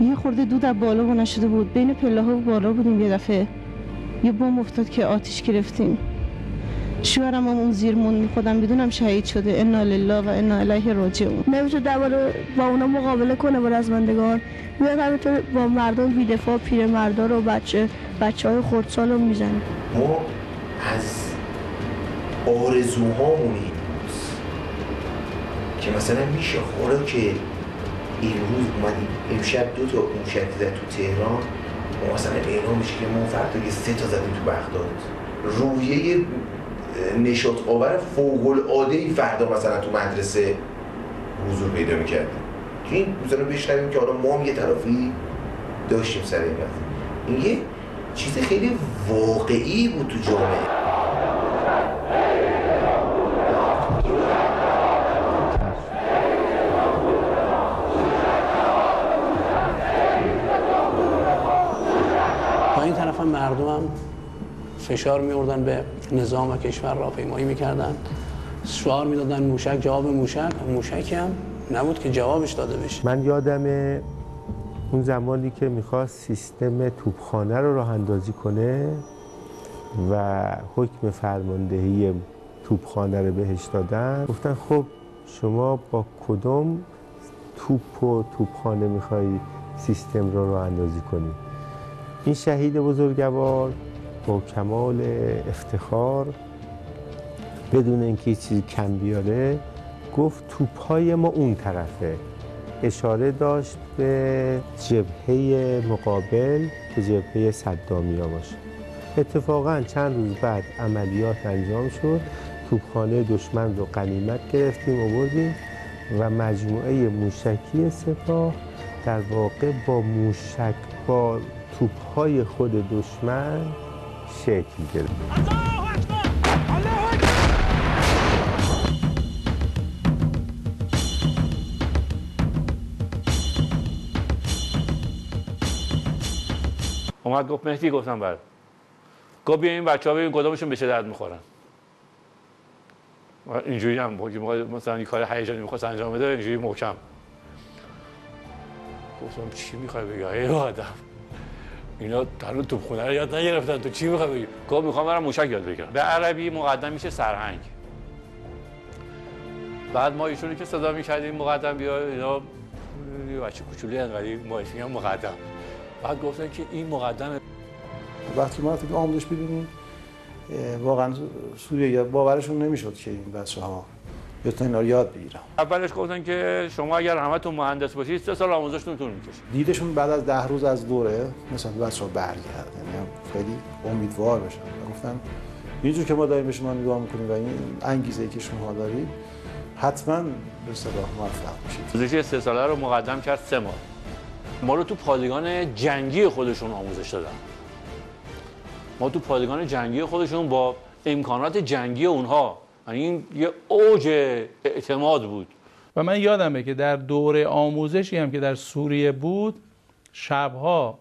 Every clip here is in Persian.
یه خورده دود از بالا بلند شده بود. بین پله ها و بالا بودیم یه دفعه. یه بم افتاد که آتیش گرفتیم. شوهرم هم اون زیر مون خودم بدونم شهید شده. انا لله و انا الیه راجعون. نمیشه دوباره با اونا مقابله کنه با رزمندگان میاد همینطور با مردم بیدفاع پیر مردا رو بچه بچه های خردسال رو می‌زنه. ما از آرزوهامون این بود که مثلا میشه حالا که این روز اومدیم. امشب دو تا موشک زد تو تهران. ما مثلا اعلام میشه که ما فردا سه تا زدیم تو بغداد. رویه نشاط آور فوق العاده ای فردا مثلا تو مدرسه حضور پیدا می‌کردیم که این مثلا بشنویم که حالا ما هم یه طرفی داشتیم سر این این یه چیز خیلی واقعی بود تو جامعه با این طرف هم فشار میوردن به نظام و کشور را پیمایی می‌کردن. شعار می‌دادن موشک جواب موشک موشکی هم نبود که جوابش داده بشه. من یادم اون زمانی که می‌خواست سیستم توپخانه رو راه اندازی کنه و حکم فرماندهی توپخانه رو بهش دادن. گفتن خب شما با کدوم توپ و توپخانه می‌خوای سیستم رو راه اندازی کنی؟ این شهید بزرگوار با کمال افتخار بدون اینکه چیزی کم بیاره گفت توپهای ما اون طرفه. اشاره داشت به جبهه مقابل که جبهه صدامیا باشه. اتفاقا چند روز بعد عملیات انجام شد. توپخانه دشمن رو قنیمت گرفتیم آوردیم و مجموعه موشکی سپاه در واقع با موشک با توپهای خود دشمن شکل گرفت. اومد گفت مهدی گفتم بله. گفت بیا این بچه ها ببین کدامشون به چه درد می‌خورن. اینجوری هم مثلا این کار هیجانی می‌خواست انجام بده اینجوری محکم. گفتم چی می‌خوای بگی؟ ای آدم. اینا در توپخونه رو یاد نگرفتن. تو چی می‌خوای بگی؟ گفت می‌خوام برم موشک یاد بگیرم. به عربی مقدم میشه سرهنگ. بعد ما ایشونو که صدا می‌کردیم مقدم بیا اینا یه بچه کوچولی انقدی ما میگم مقدم. بعد گفتن که این مقدم وقتی ما رفتیم آموزش ببینیم واقعا سوریه باورشون نمی‌شد که این بچه ها بتونن اینا رو یاد بگیرن اولش گفتن که شما اگر همتون مهندس باشید سه سال آموزشتون طول می‌کشه. دیدشون بعد از ده روز از دوره مثلا بچه ها برگرد یعنی خیلی امیدوار بشن. گفتن اینجور که ما داریم به شما نگاه می‌کنیم و این انگیزه ای که شما دارید حتما به صلاح موفق میشید. آموزش سه ساله رو مقدم کرد سه ماه. ما رو تو پادگان جنگی خودشون آموزش دادن. ما تو پادگان جنگی خودشون با امکانات جنگی اونها این یه اوج اعتماد بود. و من یادمه که در دوره آموزشی هم که در سوریه بود شبها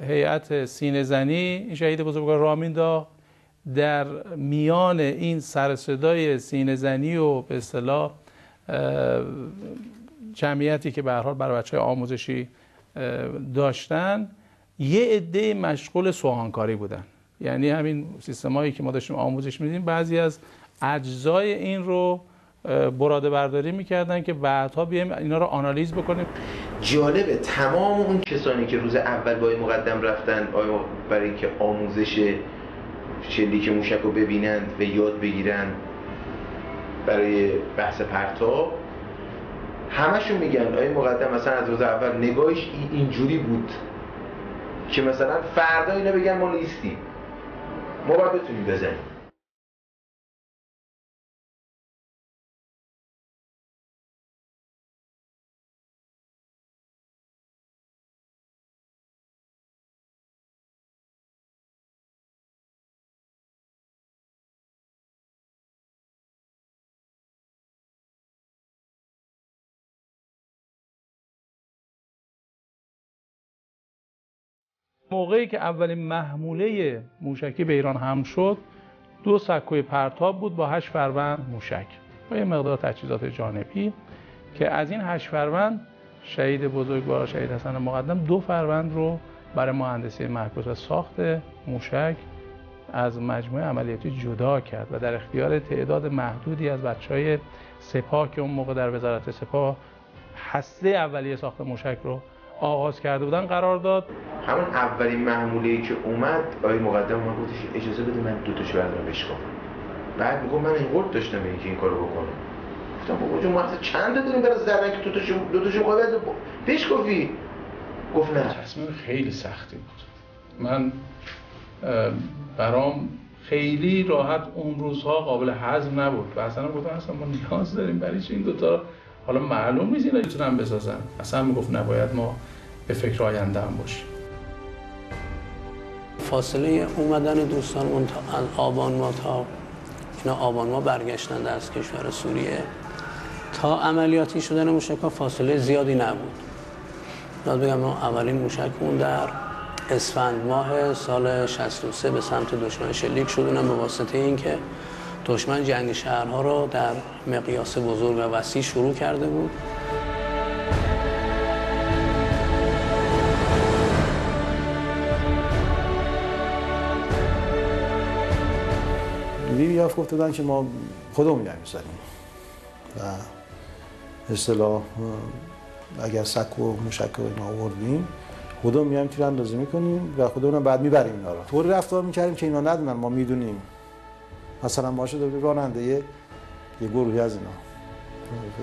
هیئت سینه زنی این شهید بزرگوار رامین دا در میان این سر صدای سینه زنی و به اصطلاح جمعیتی که به هر حال برای بچه آموزشی داشتن یه عده مشغول سوهانکاری بودن. یعنی همین سیستمایی که ما داشتیم آموزش میدیم بعضی از اجزای این رو براده برداری می‌کردن که بعدها بیایم اینا رو آنالیز بکنیم. جالبه تمام اون کسانی که روز اول با مقدم رفتن آیا برای اینکه آموزش شلیک موشک رو ببینند و یاد بگیرن برای بحث پرتاب همشون میگن آیا مقدم مثلا از روز اول نگاهش اینجوری بود که مثلا فردا اینا بگن ما نیستیم. ما باید بتونیم بزنیم موقعی که اولین محموله موشکی به ایران هم شد دو سکوی پرتاب بود با هشت فروند موشک. و یه مقدار تجهیزات جانبی که از این هشت فروند شهید بزرگوار شهید حسن مقدم دو فروند رو برای مهندسی معکوس و ساخت موشک از مجموعه عملیاتی جدا کرد و در اختیار تعداد محدودی از بچه های سپاه که اون موقع در وزارت سپاه هسته اولیه ساخت موشک رو آغاز کرده بودن قرار داد. همون اولین محموله که اومد آقای مقدم من گفتش اجازه بده من دو تاشو بردارم بشکافم. بعد میگم من این قرد داشتم اینکه این کارو بکنم. گفتم بابا جون ما اصلا چند تا داریم برای زدن که دو تاشو دو تاشو قابل بشکافی؟ گفت نه. تصمیم خیلی سختی بود. من برام خیلی راحت اون روزها قابل هضم نبود. و اصلا گفتم اصلا ما نیاز داریم برای چی این دوتا حالا معلوم نیست اینا می‌تونن بسازن. اصلا می‌گفت نباید ما به فکر آینده هم باشیم. فاصله اومدن دوستان تا از آبان ما تا اینا آبان ما برگشتند از کشور سوریه. تا عملیاتی شدن موشک ها فاصله زیادی نبود. یاد بگم ما اولین موشکمون در اسفند ماه سال 63 به سمت دشمن شلیک شد. اونم به واسطه اینکه دشمن جنگ شهرها رو در مقیاس بزرگ و وسیع شروع کرده بود. لیبیا گفتن که ما خودمون میایم می‌زنیم و اصطلاح اگر سک و موشک و آوردیم خودمون میایم تیر اندازی می‌کنیم و خودمون بعد می‌بریم اینا رو. طوری رفتار می‌کردیم که اینا ندونن ما می‌دونیم. مثلا باشه دو راننده یه گروهی از اینا.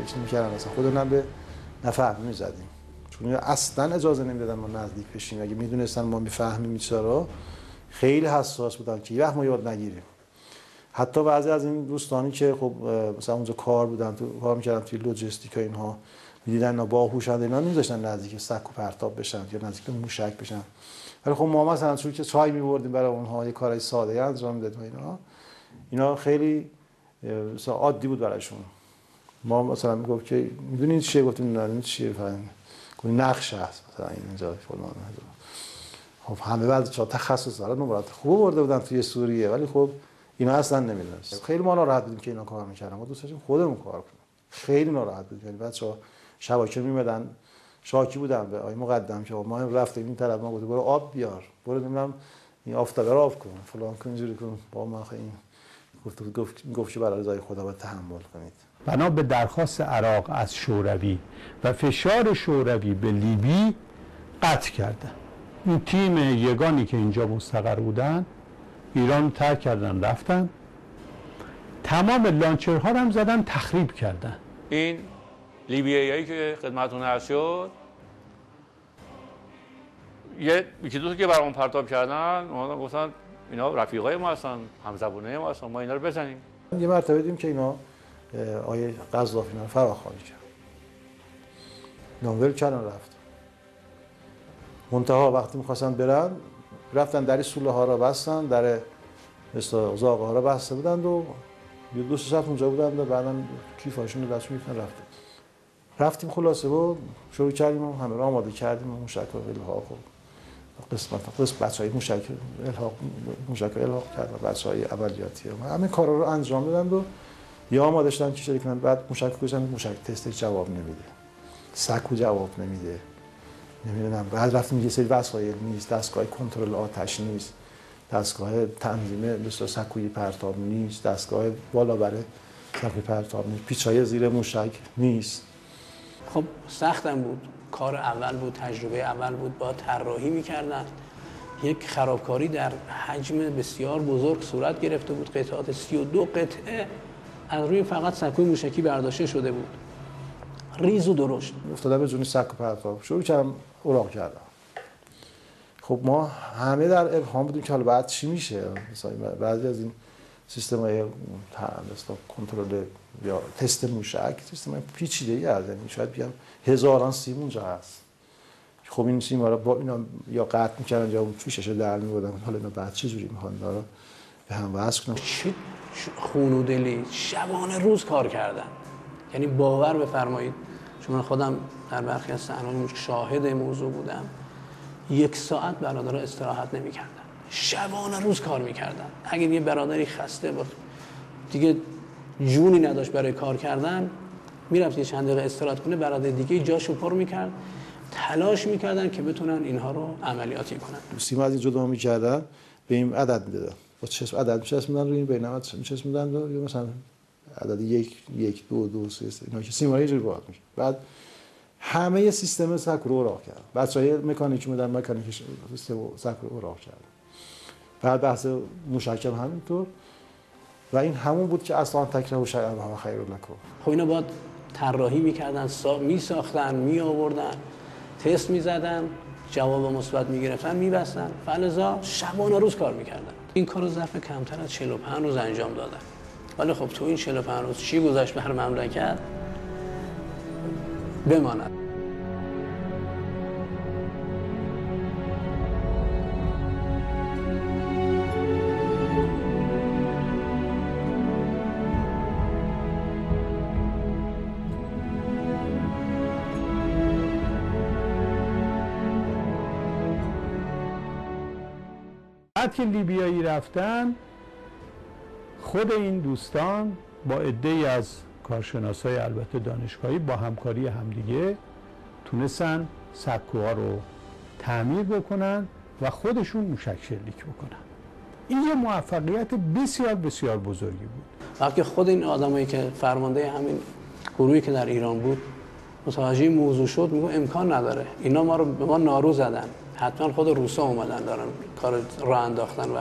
فکر می‌کردن اصلا. خودمون به نفهم می‌زدیم. چون اصلا اجازه نمی‌دادن ما نزدیک بشیم. اگه می‌دونستن ما می‌فهمیم این خیلی حساس بودن که وقت ما یاد نگیریم. حتی بعضی از این دوستانی که خب مثلا اونجا کار بودن تو کار می‌کردن توی لوجستیک اینها می‌دیدن اینا باهوشند اینا نمیذاشتن نزدیک سک و پرتاب بشن یا نزدیک موشک بشن. ولی خب ما مثلا چون که چای میبردیم برای اونها یه کارهای ساده انجام می‌دادیم اینا. اینا خیلی عادی بود برایشون. ما مثلا می‌گفت که می‌دونید چیه؟ گفتیم نه چیه؟ گفتیم نقش هست. مثلا این اینجا فلان. خب همه بعد چا تخصص دارن نمرات خوب برده بودن توی سوریه ولی خب اینا اصلا نمی‌دونست. خیلی ما ناراحت بودیم که اینا کار می‌کردن. ما دوست داشتیم خودمون کار کنیم خیلی ناراحت بودیم. یعنی بچه‌ها شباکه میمدن شاکی بودن به آقای مقدم که ما رفتیم این طرف ما گفتیم برو آب بیار. برو نمی‌دونم این آفتابه رو آب کن. فلان کن اینجوری کن. با ما خیلی گفت گفت گفت برای رضای خدا باید تحمل کنید. بنا به درخواست عراق از شوروی و فشار شوروی به لیبی قطع کردن. این تیم یگانی که اینجا مستقر بودن ایران ترک کردن رفتن. تمام لانچرها رو هم زدن تخریب کردن. این لیبیایی که خدمتون عرض شد یه یکی دو تا که برامون پرتاب کردن اومدن گفتن اینا رفیقای ما هستن همزبونه ما هستن ما اینا رو بزنیم. یه مرتبه دیدیم که اینا آیه قذافی اینا فراخوانی کرد. نامول کردن رفت. منتها وقتی می‌خواستن برن رفتن در سوله ها را بستن در مثل ها را بسته بودند و یه دو سه ساعت اونجا بودند و بعدا کیفاشون رو دست می‌کنن رفتن. رفتیم خلاصه و شروع کردیم و همه را آماده کردیم و موشک و الحاق قسمت قسم بچه های موشک الحاق موشک رو الحاق کرد و بچه های عملیاتی و همه کارا رو انجام دادن و یا آماده شدن که شروع کنن بعد موشک کشن موشک تست جواب نمیده. سکو جواب نمیده. نمی‌دونم. بعد رفتیم یه سری وسایل نیست دستگاه کنترل آتش نیست دستگاه تنظیم مثل سکوی پرتاب نیست دستگاه بالا بره سکوی پرتاب نیست پیچای زیر موشک نیست. خب سختم بود. کار اول بود تجربه اول بود با طراحی می‌کردن. یک خرابکاری در حجم بسیار بزرگ صورت گرفته بود. قطعات 32 قطعه از روی فقط سکوی موشکی برداشته شده بود. ریز و درشت. افتادم به جون سک و پرتاب. شروع کردم اوراق کردم خب ما همه در ابهام بودیم که حالا بعد چی میشه؟ مثلا بعضی از این سیستم های کنترل یا تست موشک سیستم پیچیده ای هست یعنی شاید بیان هزاران سیم اونجا هست. خب این سیم با اینا یا قطع می‌کردن یا توشش در میبودن حالا اینا بعد چه جوری می‌خوان؟ رو به هم وصل کنن. چه خون و دلی شبانه روز کار کردن. یعنی باور بفرمایید. چون خودم در برخی از صحنه‌های شاهد موضوع بودم. یک ساعت برادرها استراحت نمی‌کردن. شبانه روز کار می‌کردن. اگر یه برادری خسته بود دیگه جونی نداشت برای کار کردن. می‌رفت یه چند دقیقه استراحت کنه برادر دیگه جاشو پر می‌کرد تلاش می‌کردن که بتونن اینها رو عملیاتی کنن. سیما از این جدا می‌کردن به این عدد می‌دادن. با چشم عدد میچسبوندن روی این بینمت میچسبوندن رو یا مثلا عدد یک یک دو دو سه سه اینا که سیما یه جوری باید میشه بعد همه سیستم سکر رو راه کرد بچه های مکانیکی بودن مکانیک سیستم سکر رو راه کرد بعد بحث موشکم همینطور. و این همون بود که اصلا تکره و شیئا و خیر نکن خب اینا باید طراحی می‌کردن سا... میساختن میآوردن تست می‌زدن جواب مثبت می‌گرفتن میبستن. فلزا شبانه روز کار می‌کردن. این کار رو ظرف کمتر از 45 روز انجام دادن. ولی خب تو این 45 روز چی گذشت بر مملکت بماند. که لیبیایی رفتن خود این دوستان با عده از کارشناسای البته دانشگاهی با همکاری همدیگه تونستن سکوها رو تعمیر بکنن و خودشون موشک شلیک بکنن. این یه موفقیت بسیار بسیار بزرگی بود. وقتی خود این آدمایی که فرمانده همین گروهی که در ایران بود متوجه موضوع شد میگو امکان نداره. اینا ما رو به ما نارو زدن. حتما خود روسا اومدن دارن کار راه انداختن و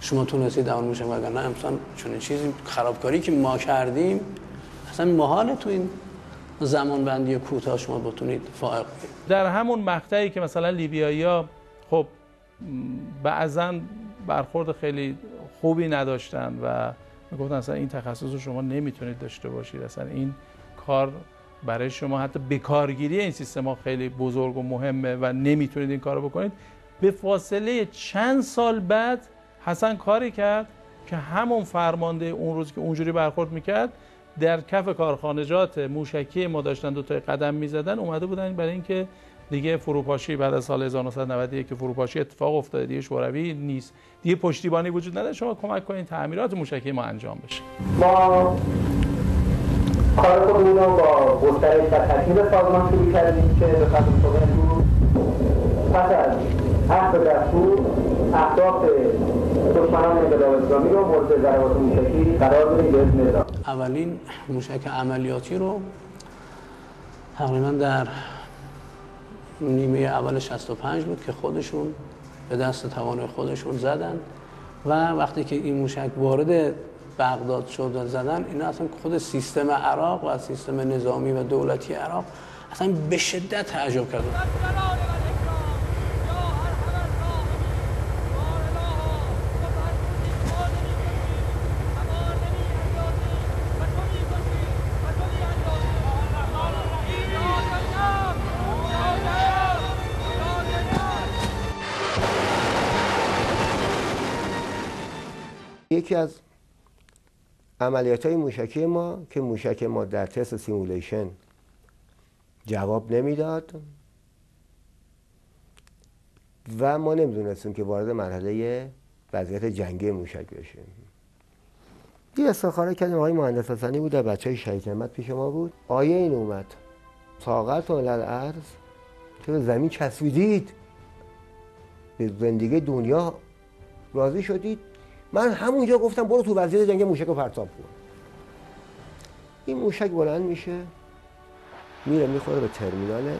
شما تونستید اون میشه وگرنه امسان چون چیزی خرابکاری که ما کردیم اصلا محال تو این زمان بندی کوتاه شما بتونید فائق. در همون مقطعی که مثلا لیبیایی‌ها خب بعضا برخورد خیلی خوبی نداشتن و می‌گفتن اصلا این تخصص رو شما نمی‌تونید داشته باشید اصلا این کار برای شما حتی بکارگیری این سیستم ها خیلی بزرگ و مهمه و نمی‌تونید این کار رو بکنید. به فاصله چند سال بعد حسن کاری کرد که همون فرمانده اون روز که اونجوری برخورد می‌کرد در کف کارخانجات موشکی ما داشتن دو تا قدم می‌زدن اومده بودن برای اینکه دیگه فروپاشی بعد از سال 1991 که فروپاشی اتفاق افتاده دیگه شوروی نیست دیگه پشتیبانی وجود نداره. شما کمک کنید تعمیرات موشکی ما انجام بشه. ما کار خودمون رو با گسترش و تکمیل سازمان شروع کردیم که به صبح امروز پس از عهد دستور اهداف دشمنان انقلاب اسلامی رو مورد ضربات موشکی قرار بدیم باذن الله اولین موشک عملیاتی رو تقریبا در نیمه اول 65 بود که خودشون به دست توان خودشون زدن و وقتی که این موشک وارد بغداد شد زدن اینا اصلا خود سیستم عراق و سیستم نظامی و دولتی عراق اصلا به شدت تعجب کردن یکی از عملیات های موشکی ما که موشک ما در تست سیمولیشن جواب نمی‌داد و ما نمی‌دونستیم که وارد مرحله وضعیت جنگی موشک بشیم. یه استخاره کردیم آقای مهندس حسنی بود در بچه های شهید نعمت پیش ما بود. آیه این اومد. طاقت الارض که به زمین چسبیدید. به زندگی دنیا راضی شدید. من همونجا گفتم برو تو وضعیت جنگ موشک رو پرتاب کن. این موشک بلند میشه میره می‌خوره به ترمینال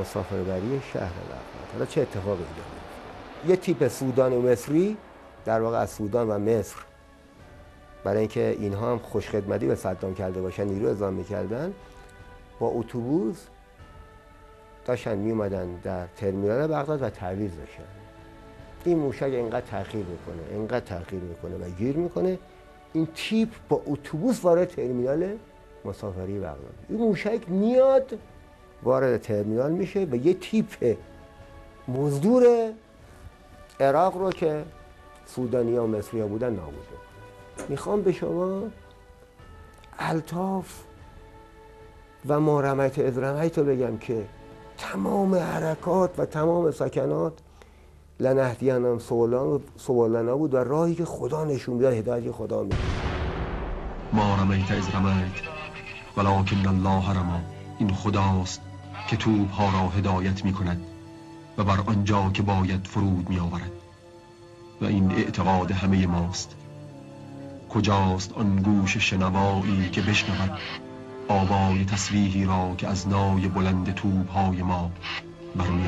مسافربری شهر لغمت حالا چه اتفاقی اینجا یه تیپ سودان و مصری در واقع از سودان و مصر. برای اینکه اینها هم خوشخدمتی به صدام کرده باشن نیرو اعزام می‌کردن با اتوبوس داشتن میومدن در ترمینال بغداد و تعویض بشن این موشک اینقدر تاخیر می‌کنه اینقدر تاخیر می‌کنه و گیر می‌کنه. این تیپ با اتوبوس وارد ترمینال مسافری بغداد این موشک میاد وارد ترمینال میشه و یه تیپ مزدور عراق رو که سودانی ها مصری ها بودن نابود می‌خوام به شما الطاف و مارمت ادرمت رو بگم که تمام حرکات و تمام سکنات لنهدیانم سوالنا بود و راهی که خدا نشون می‌داد هدایت خدا می‌داد. ما رمیت از رمیت ولکن الله رما. این خداست که توپ ها را هدایت می کند و بر آنجا که باید فرود می آورد و این اعتقاد همه ماست. کجاست آن گوش شنوایی که بشنود؟ آوای تسبیحی را که از نای بلند توپ های ما برمی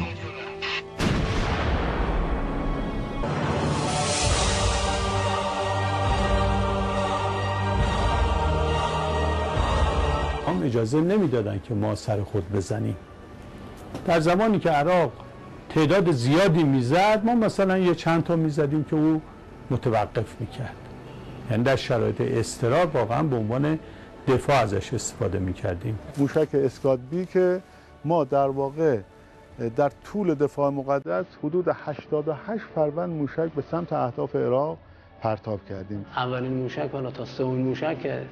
اجازه نمی‌دادن که ما سر خود بزنیم. در زمانی که عراق تعداد زیادی می‌زد ما مثلا یه چند تا می‌زدیم که او متوقف می‌کرد. یعنی در شرایط استرار واقعا به عنوان دفاع ازش استفاده می‌کردیم. موشک اسکادبی که ما در واقع در طول دفاع مقدس حدود 88 فروند موشک به سمت اهداف عراق پرتاب کردیم. اولین موشک حالا تا سومین موشک که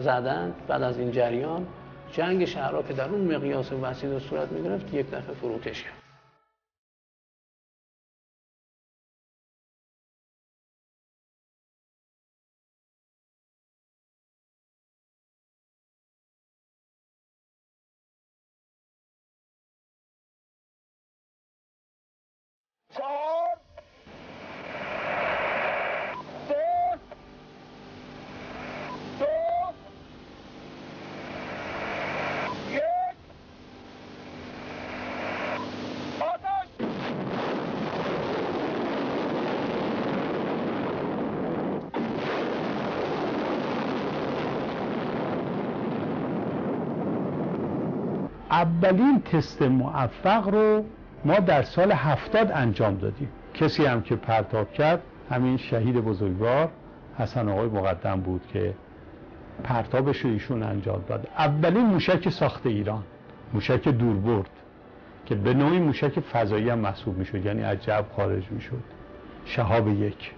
زدن بعد از این جریان جنگ شهرها که در اون مقیاس وسیع صورت می‌گرفت یک دفعه فروکش کرد چهار سه دو یک آتش اولین تست موفق رو ما در سال هفتاد انجام دادیم. کسی هم که پرتاب کرد همین شهید بزرگوار حسن آقای مقدم بود که پرتابش رو ایشون انجام داد. اولین موشک ساخت ایران موشک دوربرد که به نوعی موشک فضایی هم محسوب می‌شد یعنی از جو خارج می‌شد. شهاب یک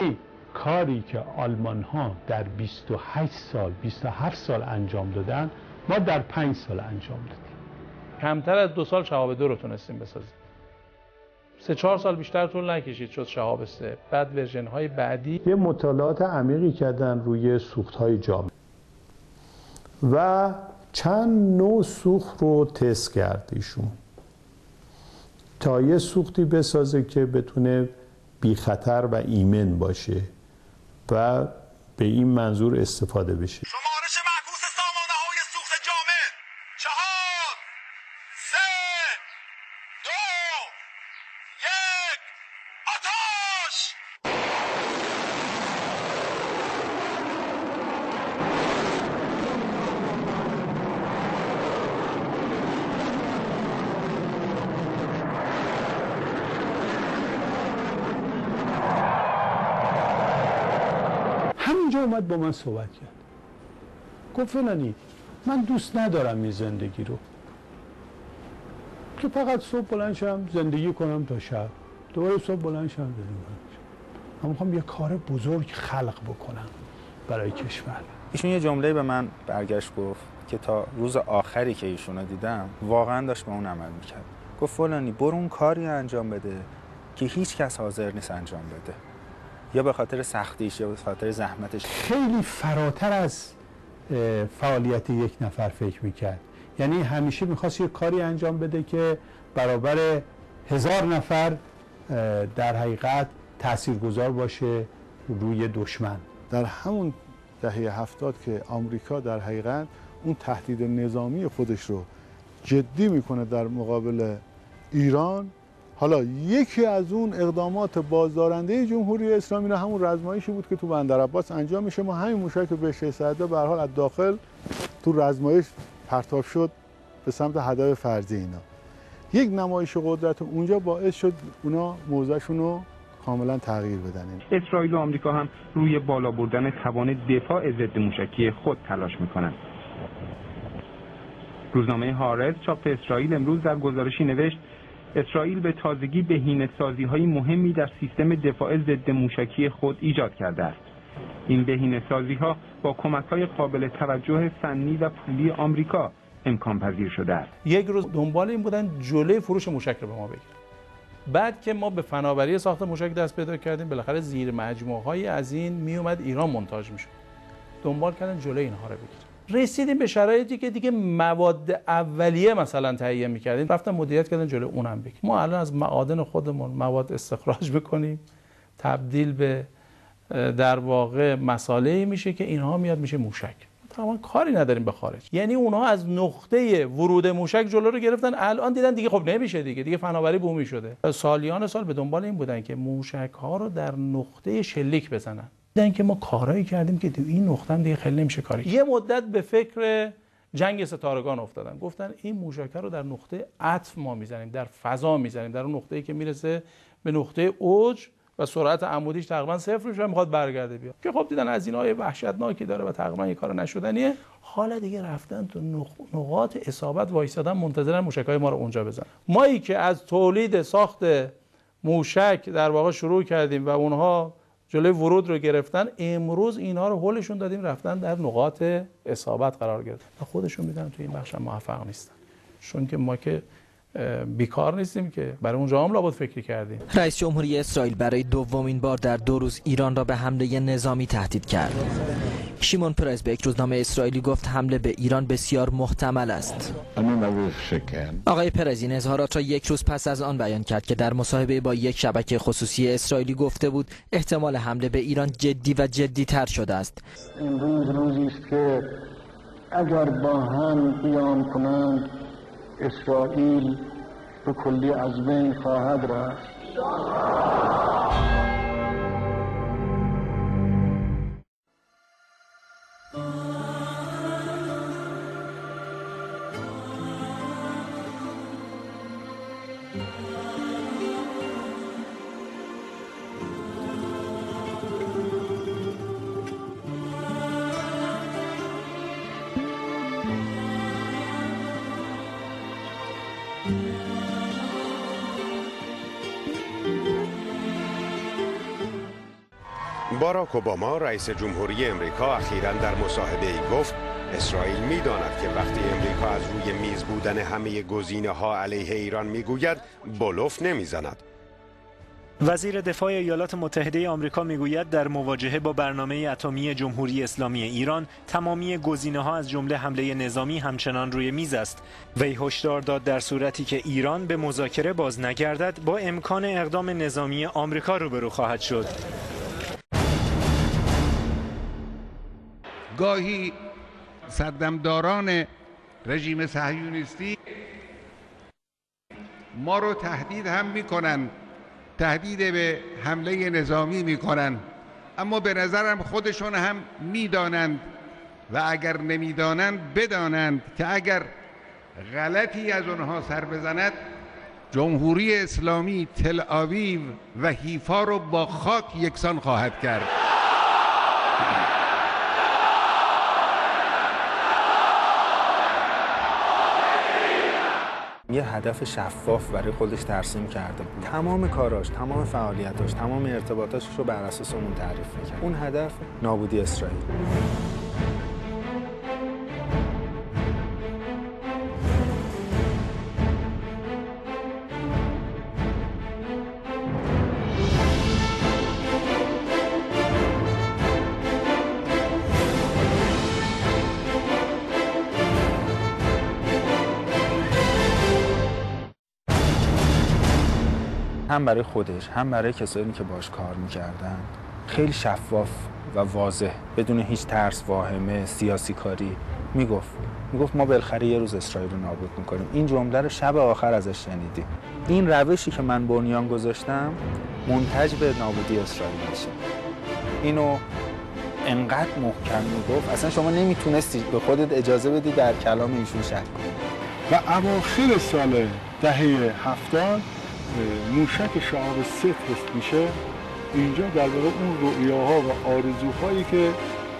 این کاری که آلمان ها در 28 سال 27 سال انجام دادن ما در 5 سال انجام دادیم. کمتر از دو سال شهاب دو رو تونستیم بسازیم. سه چهار سال بیشتر طول نکشید شد شهاب سه. بعد ورژن های بعدی. یه مطالعات عمیقی کردن روی سوخت های جامع و چند نوع سوخت رو تست کرد ایشون. تا یه سوختی بسازه که بتونه بی خطر و ایمن باشه. و به این منظور استفاده بشه شمارش معکوس سامانه های سوخت جامد چهار سه دو یک آتش همینجا اومد با من صحبت کرد. گفت فلانی من دوست ندارم این زندگی رو. که فقط صبح بلند شم زندگی کنم تا شب. دوباره صبح بلند شم زندگی کنم من می‌خوام یه کار بزرگ خلق بکنم برای کشور. ایشون یه جمله به من برگشت گفت که تا روز آخری که ایشون رو دیدم واقعا داشت به اون عمل می‌کرد. گفت فلانی برو اون کاری انجام بده که هیچ کس حاضر نیست انجام بده. یا به خاطر سختیش یا به خاطر زحمتش. خیلی فراتر از فعالیت یک نفر فکر می‌کرد. یعنی همیشه می‌خواست یه کاری انجام بده که برابر هزار نفر در حقیقت تاثیرگذار باشه روی دشمن. در همون دهه هفتاد که آمریکا در حقیقت اون تهدید نظامی خودش رو جدی می‌کنه در مقابل ایران حالا یکی از اون اقدامات بازدارنده جمهوری اسلامی رو همون رزمایشی بود که تو بندر عباس انجام میشه. ما همین موشک به سعده به هر حال از داخل تو رزمایش پرتاب شد به سمت هدف فرضی اینا. یک نمایش قدرت اونجا باعث شد اونا موضعشون رو کاملا تغییر بدن. اسرائیل و آمریکا هم روی بالا بردن توان دفاع ضد موشکی خود تلاش می‌کنند. روزنامه هارز چاپ اسرائیل امروز در گزارشی نوشت اسرائیل به تازگی بهینه سازی های مهمی در سیستم دفاع ضد موشکی خود ایجاد کرده است. این بهینه سازی ها با کمک های قابل توجه فنی و پولی آمریکا امکان پذیر شده است. یک روز دنبال این بودن جلوی فروش موشک رو به ما بگیرن بعد که ما به فناوری ساخت موشک دست پیدا کردیم بالاخره زیر مجموعه های از این میومد ایران منتاج می‌شد دنبال کردن جلوی اینها رو بگیرن رسیدیم به شرایطی که دیگه مواد اولیه مثلا تهیه می‌کردیم. رفتن مدیریت کردن جلوی اونم بگیریم ما الان از معادن خودمون مواد استخراج بکنیم. تبدیل به در واقع مساله میشه که اینها میاد میشه موشک. تمام کاری نداریم به خارج. یعنی اونها از نقطه ورود موشک جلو رو گرفتن. الان دیدن دیگه خب نمیشه دیگه. دیگه فناوری بومی شده. سالیان سال به دنبال این بودن که موشک ها رو در نقطه شلیک بزنن. دیدن که ما کارایی کردیم که تو این نقطه دیگه خیلی نمیشه کاری یه مدت به فکر جنگ ستارگان افتادن گفتن این موشک رو در نقطه عطف ما می‌زنیم در فضا می‌زنیم. در اون نقطه‌ای که می‌رسه به نقطه اوج و سرعت عمودیش تقریبا صفر میشه می‌خواد برگرده بیاد. که خب دیدن از اینهای وحشتناکی داره و تقریبا یه کار نشدنیه. حالا دیگه رفتن تو نقاط اصابت وایسادن منتظرن موشکای ما رو اونجا بزن مایی که از تولید ساخت موشک در واقع شروع کردیم و اونها جلوی ورود رو گرفتن امروز اینها رو هولشون دادیم رفتن در نقاط اصابت قرار گرفتن. و خودشون میدن تو این بخش موفق نیستن. چون که ما که بیکار نیستیم که. برای اونجا هم لابد فکری کردیم. رئیس جمهوری اسرائیل برای دومین بار در دو روز ایران را به حمله نظامی تهدید کرد. شیمون پرز به یک روزنامه اسرائیلی گفت حمله به ایران بسیار محتمل است. آقای پرز این اظهارات را یک روز پس از آن بیان کرد که در مصاحبه با یک شبکه خصوصی اسرائیلی گفته بود احتمال حمله به ایران جدی و جدی تر شده است. امروز روزی است که اگر با هم قیام کنند اسرائیل به کلی از بین خواهد رفت. باراک اوباما رئیس جمهوری امریکا اخیرا در مصاحبه ای گفت اسرائیل می‌داند که وقتی امریکا از روی میز بودن همه گزینه ها علیه ایران می‌گوید بلوف نمی‌زند. وزیر دفاع ایالات متحده آمریکا می‌گوید در مواجهه با برنامه اتمی جمهوری اسلامی ایران تمامی گزینه ها از جمله حمله نظامی همچنان روی میز است. وی هشدار داد در صورتی که ایران به مذاکره باز نگردد با امکان اقدام نظامی آمریکا روبرو خواهد شد. گاهی سردمداران رژیم صهیونیستی ما رو تهدید هم می‌کنن تهدید به حمله نظامی می‌کنن. اما به نظرم خودشون هم می‌دانند و اگر نمی‌دانند بدانند که اگر غلطی از اونها سر بزند جمهوری اسلامی تل آویو و حیفا رو با خاک یکسان خواهد کرد. یه هدف شفاف برای خودش ترسیم کرده بود. تمام کاراش تمام فعالیتاش تمام ارتباطاتش رو بر اساس اون تعریف می‌کرد. اون هدف نابودی اسرائیل. هم برای خودش هم برای کسانی که باش کار می‌کردن. خیلی شفاف و واضح بدون هیچ ترس واهمه سیاسی کاری. می‌گفت می‌گفت ما بالاخره یه روز اسرائیل رو نابود می‌کنیم. این جمله رو شب آخر ازش شنیدیم. این روشی که من بنیان گذاشتم منتج به نابودی اسرائیل میشه. اینو انقدر محکم می‌گفت اصلا شما نمی‌تونستی به خودت اجازه بدی در کلام ایشون شک کنی. و اواخر سال دهه هفتاد موشک شعب سه تست میشه اینجا در واقع اون رؤیاها و آرزوهایی که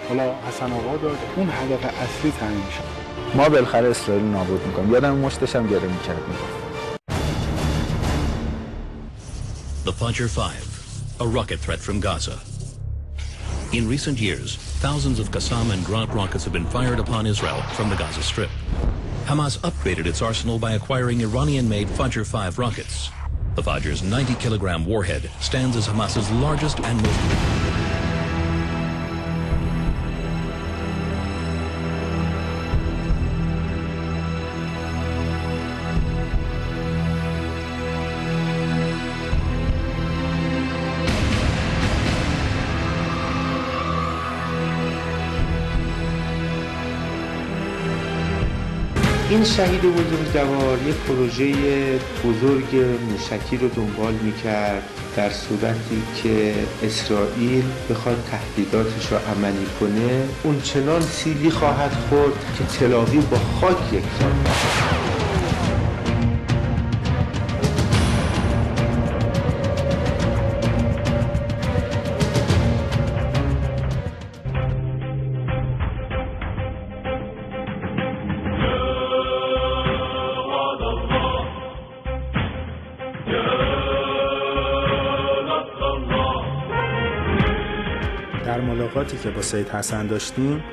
حالا حسن آقا داشت اون هدف اصلی تعیین میشه ما بالاخره اسرائیل نابود میکنیم یادم مشتش هم گره میکرد میگفت The Fajr 5, a rocket threat from Gaza. In recent years, thousands of Qassam and Grant rockets have been fired upon Israel from the Gaza Strip. Hamas upgraded its arsenal by acquiring Iranian-made Fajr 5 rockets. The Fajr's 90 kilogram warhead stands as Hamas's largest and most. این شهید بزرگوار یک پروژه بزرگ موشکی رو دنبال می‌کرد در صورتی که اسرائیل بخواد تهدیداتش رو عملی کنه. اون چنان سیلی خواهد خورد که تلاوی با خاک یکسان که با سید حسن داشتیم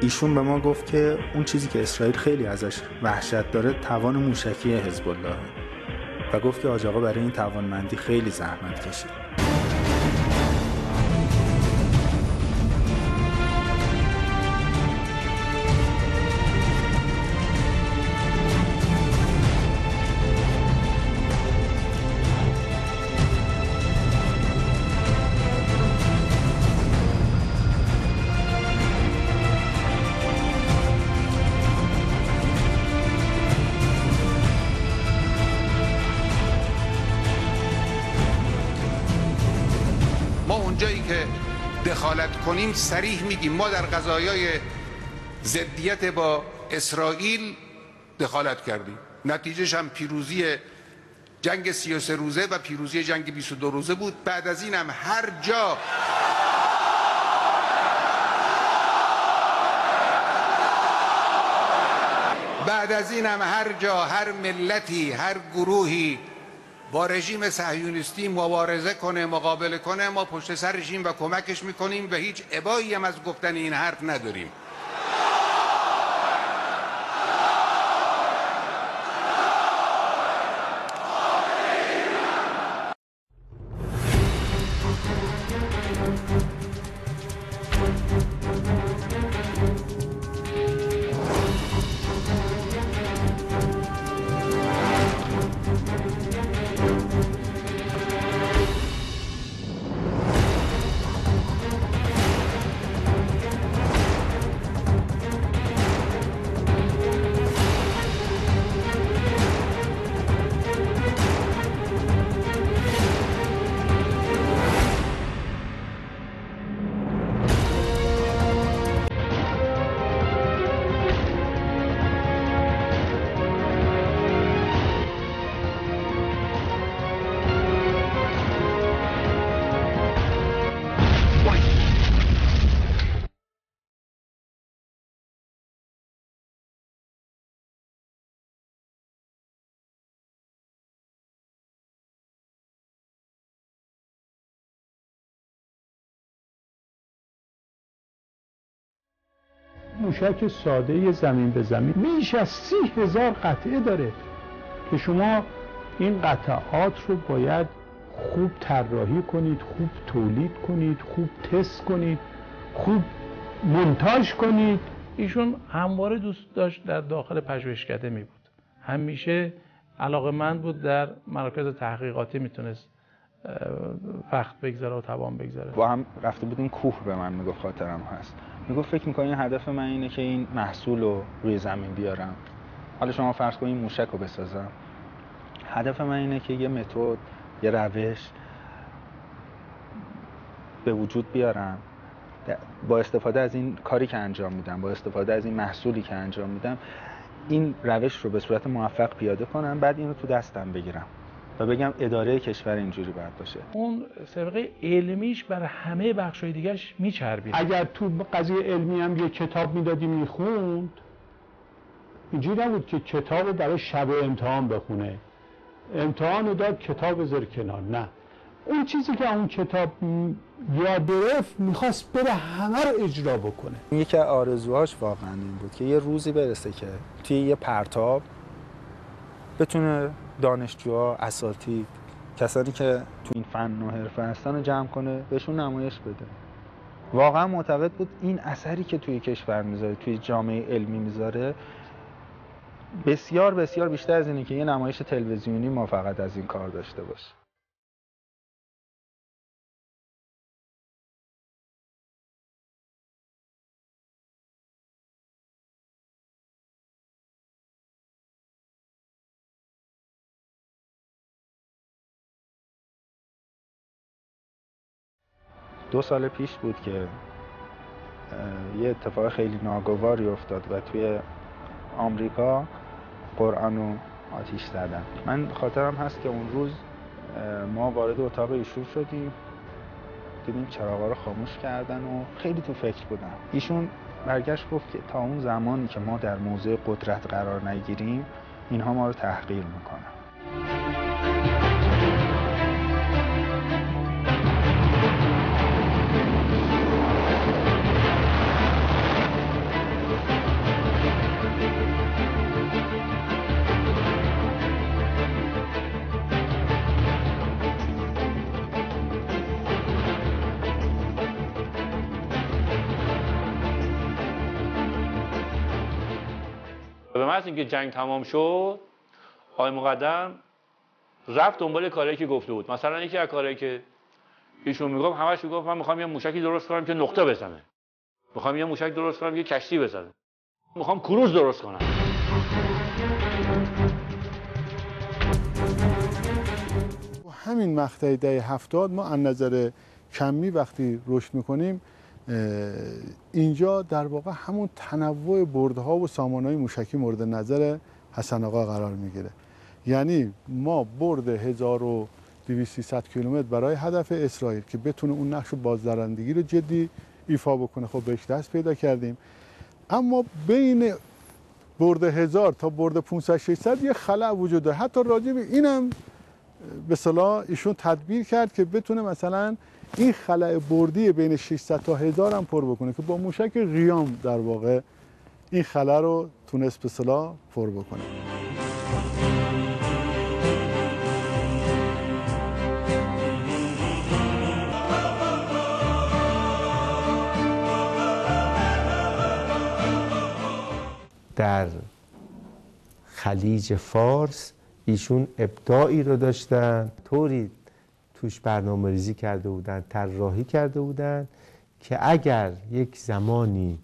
ایشون به ما گفت که اون چیزی که اسرائیل خیلی ازش وحشت داره توان موشکی حزب الله. و گفت که آج آقا برای این توانمندی خیلی زحمت کشید. کنیم سریح میگیم. ما در قضایای ضدیت با اسرائیل دخالت کردیم. نتیجهش هم پیروزی جنگ 33 روزه و پیروزی جنگ 22 روزه بود. بعد از این هم هر جا بعد از این هم هر جا هر ملتی هر گروهی با رژیم صهیونیستی مبارزه کنه مقابله کنه ما پشت سر رژیم و کمکش می‌کنیم و هیچ ابایی هم از گفتن این حرف نداریم. موشک ساده زمین به زمین بیش از سی هزار قطعه داره که شما این قطعات رو باید خوب طراحی کنید خوب تولید کنید خوب تست کنید خوب منتاج کنید. ایشون همواره دوست داشت در داخل پژوهشکده می بود. همیشه علاقه مند بود در مراکز تحقیقاتی می‌تونست وقت بگذاره و توان بگذاره. با هم رفته بودیم کوه به من می‌گفت خاطرم هست. می‌گفت فکر می‌کنین هدف من اینه که این محصول رو روی زمین بیارم؟ حالا شما فرض کنین موشک رو بسازم. هدف من اینه که یه متد یه روش به وجود بیارم. با استفاده از این کاری که انجام میدم با استفاده از این محصولی که انجام میدم این روش رو به صورت موفق پیاده کنم بعد اینو تو دستم بگیرم. و بگم اداره کشور اینجوری باید باشه. اون سابقه علمیش بر همه بخشای دیگرش میچربید. اگر تو قضیه علمی هم یه کتاب می‌دادی می‌خوند اینجوری نبود که کتاب رو برای شب امتحان بخونه. امتحان رو داد کتاب بذار کنار. نه. اون چیزی که اون کتاب یاد گرفت می‌خواست بره همه رو اجرا بکنه. یکی از آرزوهاش واقعا این بود که یه روزی برسه که توی یه پرتاب بتونه دانشجوها اساتید کسانی که تو این فن و حرفه هستن جمع کنه بهشون نمایش بده. واقعا معتقد بود این اثری که توی کشور می‌ذاره توی جامعه علمی می‌ذاره بسیار بسیار بیشتر از اینه که یه نمایش تلویزیونی ما فقط از این کار داشته باشه. دو سال پیش بود که یه اتفاق خیلی ناگواری افتاد و توی آمریکا قرآن رو آتیش زدن. من خاطرم هست که اون روز ما وارد اتاق ایشون شدیم دیدیم چراغا رو خاموش کردن و خیلی تو فکر بودم ایشون برگشت گفت که تا اون زمانی که ما در موضع قدرت قرار نگیریم اینها ما رو تحقیر می‌کنن. اینکه جنگ تمام شد آقای مقدم رفت دنبال کاری که گفته بود. مثلا یکی از کارهایی که ایشون می‌گفت همش می‌گفت من می‌خوام یه موشکی درست کنم که نقطه بزنه. می‌خوام یه موشک درست کنم که کشتی بزنه. می‌خوام کروز درست کنم. همین مقطع دهه هفتاد ما از نظر کمی وقتی رشد می‌کنیم اینجا در واقع همون تنوع بردها و سامانهای موشکی مورد نظر حسن آقا قرار می‌گیره. یعنی ما برد 1200 کیلومتر برای هدف اسرائیل که بتونه اون نقش بازدارندگی رو جدی ایفا بکنه خب بهش دست پیدا کردیم. اما بین برد هزار تا برد 500 600 یه خلع وجود داره. حتی راجع به اینم به صلاح ایشون تدبیر کرد که بتونه مثلا این خلع بردی بین 600 تا 1000 هم پر بکنه که با موشک قیام در واقع این خلع رو تونست به صلاح پر بکنه. در خلیج فارس ایشون ابداعی رو داشتن طوری توش برنامه ریزی کرده بودن طراحی کرده بودن که اگر یک زمانی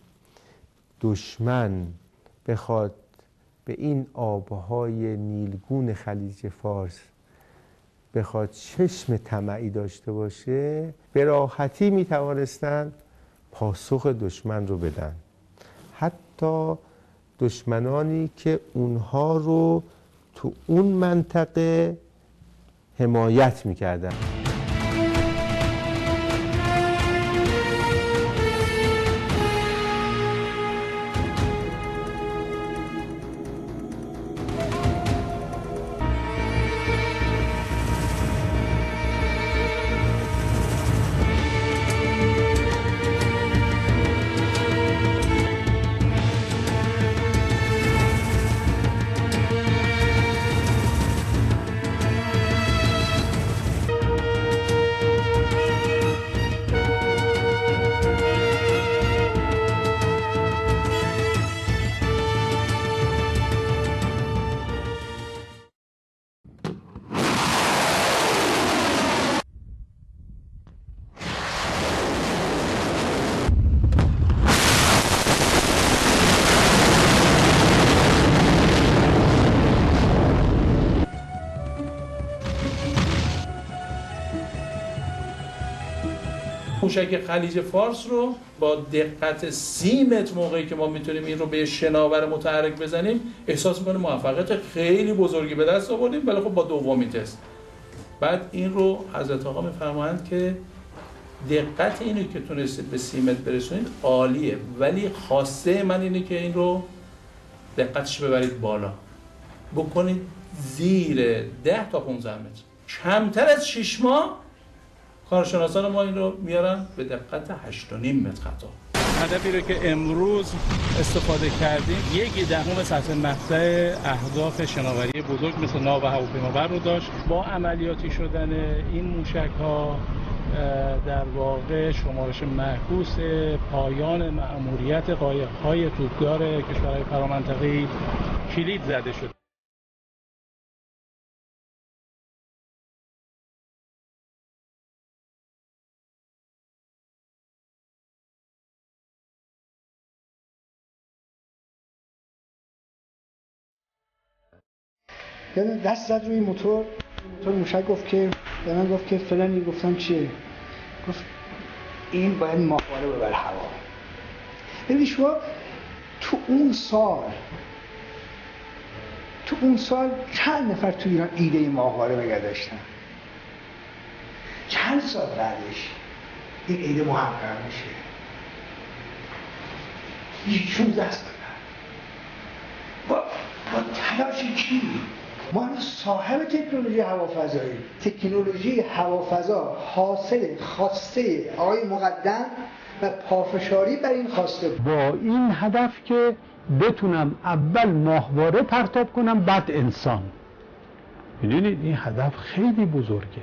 دشمن بخواد به این آبهای نیلگون خلیج فارس بخواد چشم طمعی داشته باشه به راحتی می توانستن پاسخ دشمن رو بدن. حتی دشمنانی که اونها رو تو اون منطقه حمایت می‌کردن. موشک خلیج فارس رو با دقت سی متر موقعی که ما می‌تونیم این رو به شناور متحرک بزنیم احساس می‌کنیم موفقیت خیلی بزرگی به دست آوردیم. ولی خب با دومین تست. بعد این رو حضرت آقا میفرمایند که دقت اینو که تونستید به سی متر برسونید عالیه. ولی خواسته من اینه که این رو دقتش ببرید بالا. بکنید زیر 10 تا 15 متر. کمتر از 6 ماه کارشناسان ما این رو میارن؟ به دقت 8.5 متر خطا. هدفی رو که امروز استفاده کردیم یک دهم سطح مقطع اهداف شناوری بزرگ مثل ناو و هواپیمابر رو داشت. با عملیاتی شدن این موشک ها در واقع شمارش معکوس پایان مأموریت قایق های توپدار کشورهای فرامنطقه‌ای کلید زده شد. یادم دست زد روی موتور. موتور موشک گفت که به من گفت که فلانی گفتم چیه؟ گفت این باید ماهواره ببر هوا. ببین شما تو اون سال تو اون سال چند نفر تو ایران ایده ماهواره مگه داشتن؟ چند سال بعدش این ایده محقق میشه؟ یک 16 سال با, با تلاش کی؟ ما صاحب تکنولوژی هوافضایی. تکنولوژی هوافضا حاصل خواسته آقای مقدم و پافشاری بر این خواسته با این هدف که بتونم اول ماهواره پرتاب کنم بعد انسان. می‌دونید این هدف خیلی بزرگه.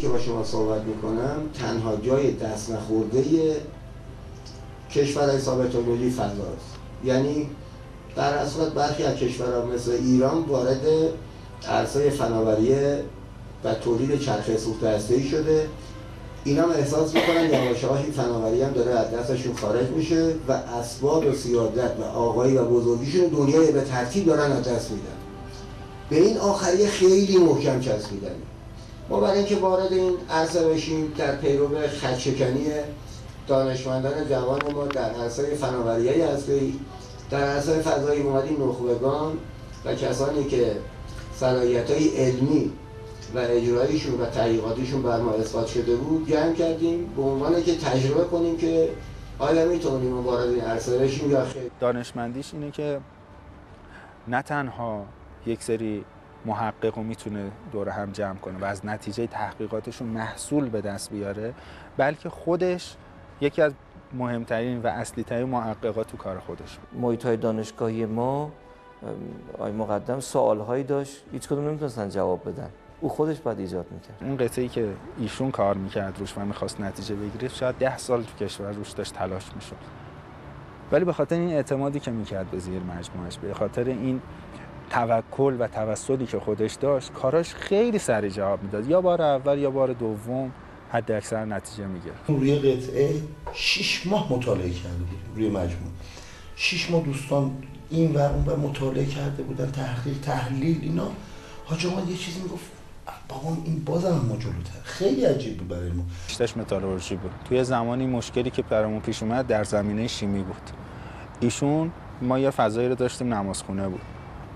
که با شما صحبت می‌کنم تنها جای دست نخورده کشورهای ثابت تکنولوژی فضاست. یعنی در اصل برخی از کشورها مثل ایران وارد عرصه فناوری و تولید چرخه سوخت هسته‌ای شده. اینا هم احساس می‌کنن یواش این فناوری هم داره از دستشون خارج میشه و اسباب و سیادت و آقایی و بزرگیشون دنیای به ترتیب دارن از دست میدن. به این آخری خیلی محکم چسبیدن ما برای اینکه وارد این عرصه بشیم در پیرو خدشکنی دانشمندان جوان ما در عرصه فناوری هسته‌ای در عرصه فضایی اومدیم نخبگان و کسانی که صلاحیت های علمی و اجراییشون و تحقیقاتیشون بر ما اثبات شده بود جمع کردیم. به عنوان که تجربه کنیم که آیا می‌تونیم وارد این عرصه بشیم یا خیر. دانشمندیش اینه که نه تنها یک سری محقق رو می‌تونه دور هم جمع کنه و از نتیجه تحقیقاتشون محصول به دست بیاره بلکه خودش یکی از مهمترین و اصلی ترین محققات تو کار خودش محیط های دانشگاهی ما آی مقدم سوال هایی داشت هیچ کدوم نمی‌تونستن جواب بدن. او خودش باید ایجاد می‌کرد. اون قطعی که ایشون کار می‌کرد روش و می‌خواست نتیجه بگیره شاید ده سال تو کشور روش داشت تلاش می‌شد. ولی به خاطر این اعتمادی که می‌کرد به زیر مجموعش به خاطر این توکل و توسلی که خودش داشت کاراش خیلی سریع جواب می‌داد. یا بار اول یا بار دوم حد اکثر نتیجه می‌گرفت. روی قطعه شش ماه مطالعه کرده بود روی مجموع. شش ماه دوستان این و اون و مطالعه کرده بودن تحقیق تحلیل اینا. حاج یه چیزی می‌گفت بابا این بازم ما جلوتر. خیلی عجیب بود برای ما. رشتهش متالورژی بود. توی زمانی مشکلی که برامون پیش اومد در زمینه شیمی بود. ایشون ما یه فضایی رو داشتیم نمازخونه بود.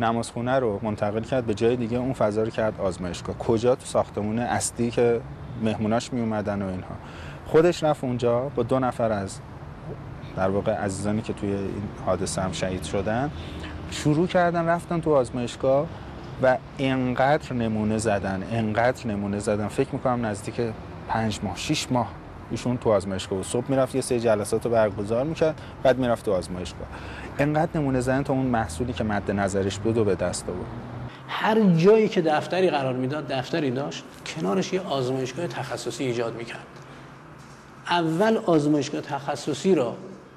نمازخونه رو منتقل کرد به جای دیگه اون فضا رو کرد آزمایشگاه. کجا؟ تو ساختمون اصلی که مهموناش می اومدن و اینها. خودش رفت اونجا با دو نفر از در واقع عزیزانی که توی این حادثه هم شهید شدن شروع کردن رفتن تو آزمایشگاه و انقدر نمونه زدن انقدر نمونه زدن. فکر می‌کنم نزدیک پنج ماه شش ماه ایشون تو آزمایشگاه و صبح می‌رفت یه سری جلسات رو برگزار می‌کرد بعد می‌رفت تو آزمایشگاه. انقدر نمونه زدن تا اون محصولی که مد نظرش بود و به دست آورد. هر جایی که دفتری قرار می‌داد دفتری داشت کنارش یه آزمایشگاه تخصصی ایجاد می‌کرد. اول آزمایشگاه تخصصی را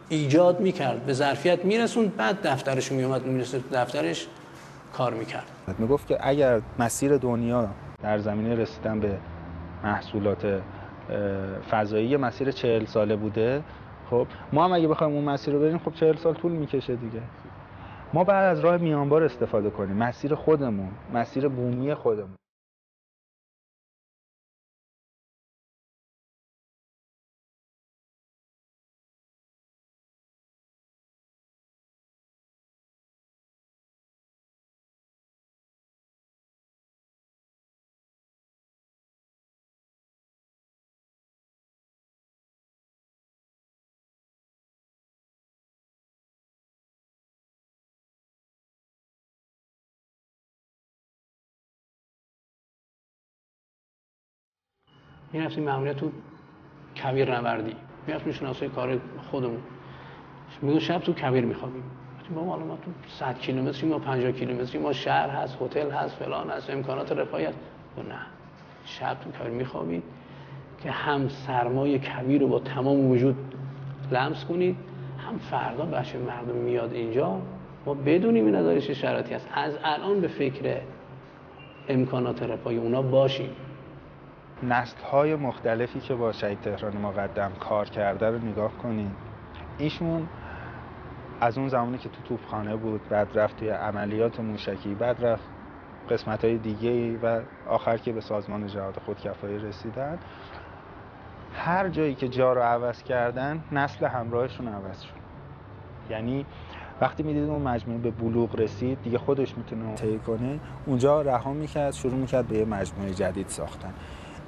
ایجاد می‌کرد به ظرفیت میرسوند بعد دفترش میومد می‌رسید دفترش کار می‌کرد. می‌گفت که اگر مسیر دنیا در زمینه رسیدن به محصولات فضایی مسیر چهل ساله بوده خب؟ ما هم اگه بخوایم اون مسیر رو بریم خب چهل سال طول می‌کشه دیگه. ما بعد از راه میانبار استفاده کنیم مسیر خودمون مسیر بومی خودمون. می‌رفتیم معمولیت تو کویر نوردی. می‌رفتیم شناسای کار خودمون. میگو شب تو کویر میخوابیم. ما حالا ما تو 100 کیلومتری ما 50 کیلومتری ما شهر هست هتل هست فلان هست امکانات رفاهی هست. نه. شب تو کویر میخوابید که هم سرمایه کویر رو با تمام وجود لمس کنید هم فردا بچه مردم میاد اینجا. ما بدونیم این نداره چه شرایطی هست. از الان به فکر امکانات رفاهی اونا باشیم. نسل های مختلفی که با شهید تهران مقدم کار کرده رو نگاه کنید ایشون از اون زمانی که تو توپخانه بود بعد رفت توی عملیات موشکی بعد رفت قسمت های دیگه و آخر که به سازمان جهاد خودکفایی رسیدن. هر جایی که جا رو عوض کردن نسل همراهشون عوض شد. یعنی وقتی می‌دید اون مجموعه به بلوغ رسید دیگه خودش می‌تونه طی کنه. اونجا رها می‌کرد شروع می‌کرد به یه مجموعه جدید ساختن.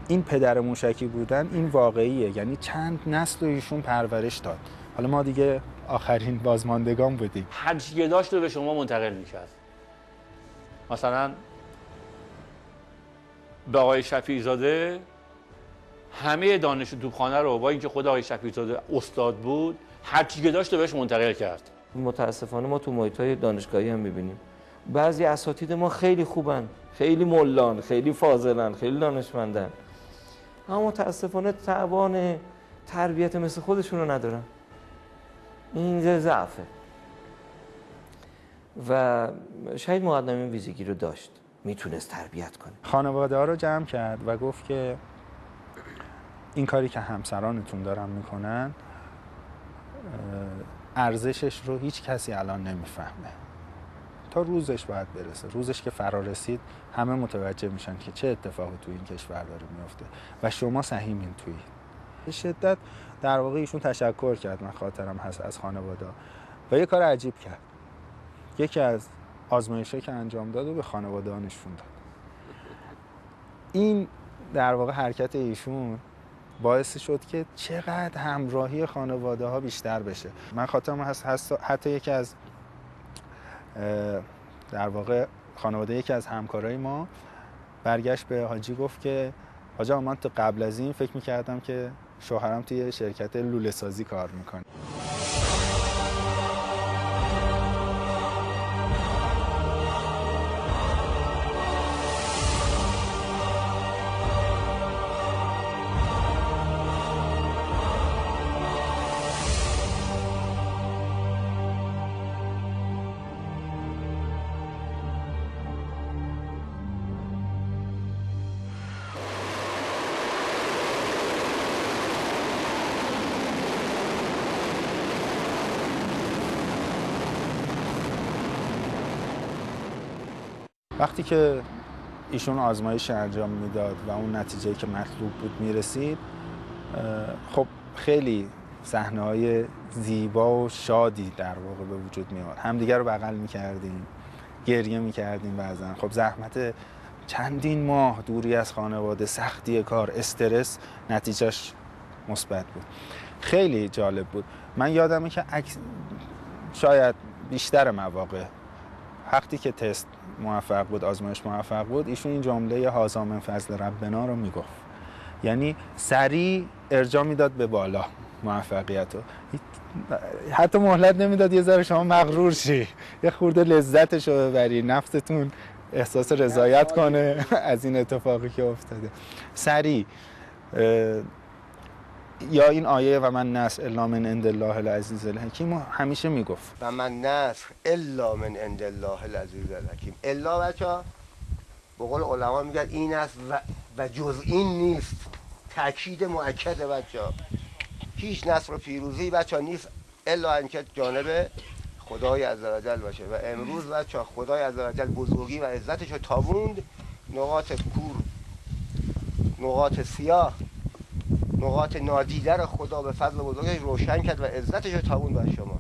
این پدر موشکی بودن این واقعیه. یعنی چند نسل رو ایشون پرورش داد. حالا ما دیگه آخرین بازماندگان بودیم. هرچی که داشت رو به شما منتقل می‌کرد. مثلا به آقای شفیع زاده همه دانش توپخانه رو با اینکه خود آقای شفیع زاده استاد بود هرچی که داشت رو بهش منتقل کرد. متاسفانه ما تو محیط های دانشگاهی هم می‌بینیم. بعضی اساتید ما خیلی خوبن خیلی ملان خیلی فاضلن خیلی دانشمندن. اما متاسفانه توان تربیت مثل خودشون رو ندارن. این ضعفه. و شاید مقدم این ویژگی رو داشت. می‌تونست تربیت کنه. خانواده ها رو جمع کرد و گفت که این کاری که همسرانتون دارن می‌کنن ارزشش رو هیچ کسی الان نمی‌فهمه. روزش باید برسه. روزش که فرا رسید همه متوجه میشن که چه اتفاقی تو این کشور داره میفته و شما سهیمین توی به شدت در واقع ایشون تشکر کرد من خاطرم هست از خانواده. و یه کار عجیب کرد. یکی از آزمایشه که انجام داد و به خانواده ها نشون داد. این در واقع حرکت ایشون باعث شد که چقدر همراهی خانواده ها بیشتر بشه. من خاطرم هست حتی یکی از در واقع خانواده یکی از همکارای ما برگشت به حاجی گفت که حاجی من تو قبل از این فکر می‌کردم که شوهرم توی شرکت لوله سازی کار می‌کنه. وقتی که ایشون آزمایش انجام می‌داد و اون نتیجه که مطلوب بود می‌رسید خب خیلی صحنه های زیبا و شادی در واقع به وجود می آمد همدیگر رو بغل می‌کردیم گریه می‌کردیم بعضا. خب زحمت چندین ماه دوری از خانواده سختی کار استرس نتیجهش مثبت بود. خیلی جالب بود. من یادمه که شاید بیشتر مواقع وقتی که تست موفق بود آزمایش موفق بود ایشون این جمله هازا من فضل ربنا رو می‌گفت. یعنی سریع ارجا می‌داد به بالا موفقیت رو. حتی مهلت نمی‌داد یه ذره شما مغرور شی. یه خورده لذتش رو ببری نفستون احساس رضایت کنه از این اتفاقی که افتاده. سریع یا این آیه و من نصر الا من عند الله العزیز الحکیم همیشه می‌گفت. و من نصر الا من عند الله العزیز الحکیم. الا بچا به قول علما میگن این است و, و جز این نیست. تاکید مؤکد بچه ها هیچ نصر و پیروزی بچه ها نیست. الا اینکه جانب خدای عزوجل باشه. و امروز بچه ها خدای عزوجل بزرگی و عزتش رو تابوند. نقاط کور نقاط سیاه. نقاط نادیده خدا به فضل بزرگش روشن کرد و عزتش رو تابوند بر شما.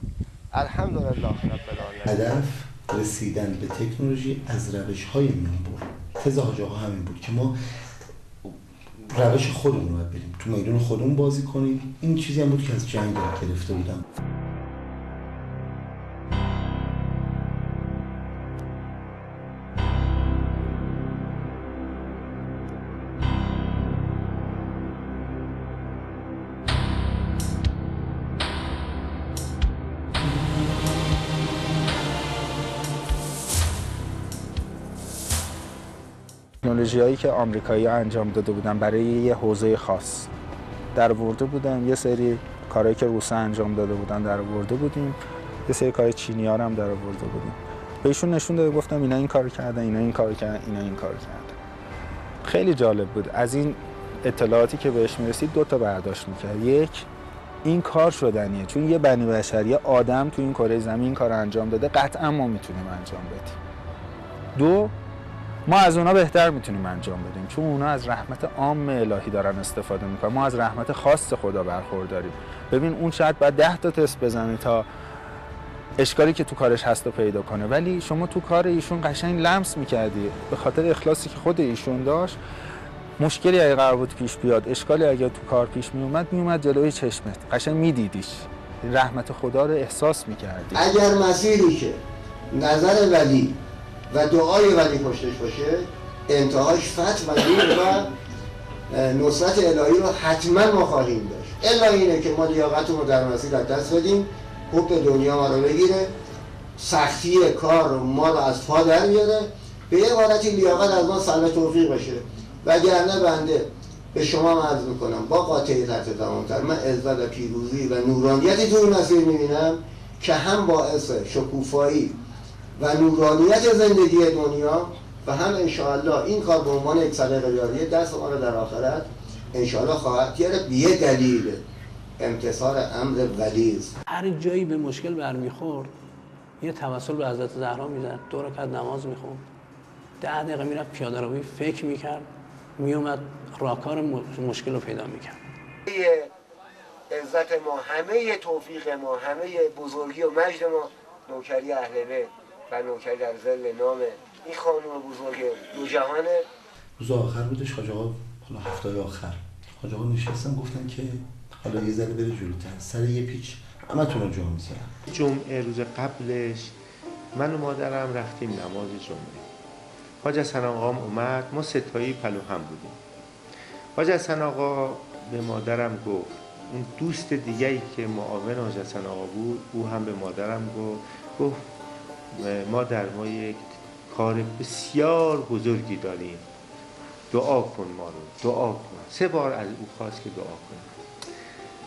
الحمدلله رب العالمین. هدف رسیدن به تکنولوژی از روش های میانبر تز آقا همین بود که ما روش خودمون رو بریم. تو میدون خودمون بازی کنیم. این چیزی هم بود که از جنگ گرفته بودم. هایی که آمریکایی انجام داده بودن برای یه حوزه خاص در ورده بودن. یه سری کارهایی که روسا انجام داده بودن در ورده بودیم. یه سری کار چینی ها هم در ورده بودیم بهشون نشون داده گفتم اینا این کار کردن اینا این کار کردن اینا این کار کردن. خیلی جالب بود. از این اطلاعاتی که بهش می‌رسید دو تا برداشت می‌کرد. یک این کار شدنیه. چون یه بنی بشر یه آدم تو این کره زمین کار انجام داده قطعا ما می‌تونیم انجام بدیم. دو ما از اونا بهتر می‌تونیم انجام بدیم. چون اونا از رحمت عام الهی دارن استفاده می‌کنن. ما از رحمت خاص خدا برخورداریم. ببین اون شاید باید ده تا تست بزنه تا اشکالی که تو کارش هست رو پیدا کنه. ولی شما تو کار ایشون قشنگ لمس می‌کردی. به خاطر اخلاصی که خود ایشون داشت مشکلی اگه قرار بود پیش بیاد اشکالی اگه تو کار پیش میومد میومد جلوی چشمت. قشنگ میدیدیش. رحمت خدا رو احساس می‌کردی. اگر مسیری که نظر ولی و دعای ولی پشتش باشه انتهاش فتح و نور و نصرت الهی رو حتما ما خواهیم داشت. الا اینه که ما لیاقتمون رو در مسیر از دست بدیم حب دنیا ما رو بگیره سختی کار ما رو از پا در بیاره. به یه عبارتی لیاقت از ما سلب توفیق باشه. وگرنه بنده به شما عرض می‌کنم با قاطعی تحت تمامتر من عزت پیروزی و نورانیتی تو این مسیر می‌بینم که هم باعث شکوفایی و نورانیت زندگی دنیا و هم انشاءالله این کار به عنوان یک صدقه جاریه دست ما رو در آخرت انشاءالله خواهد گرفت. به یه دلیل امتصال امر ولیز هر جایی به مشکل برمیخورد یه توسل به حضرت زهرا می‌زد دو رکعت نماز می‌خوند. ده دقیقه می‌رفت پیاده روی فکر می‌کرد میومد راکار مشکل رو پیدا می‌کرد. عزت ما همه توفیق ما همه بزرگی و مجد ما نوکری اهل بیت. و نوکری در زل نام این خانم بزرگ دو جهانه. روز آخر بودش حاج آقا حالا هفته آخر. حاج آقا نشستن گفتن که حالا یه ذره بره جلوتر. سر یه پیچ همه تون رو جا می‌ذارم. جمعه روز قبلش من و مادرم رفتیم نماز جمعه. حاج حسن آقام اومد ما ستایی پلو هم بودیم. حاج حسن آقا به مادرم گفت اون دوست دیگری که معاون حاج حسن آقا بود او هم به مادرم گفت گفت ما در ما یک کار بسیار بزرگی داریم. دعا کن ما رو دعا کن. سه بار از او خواست که دعا کن.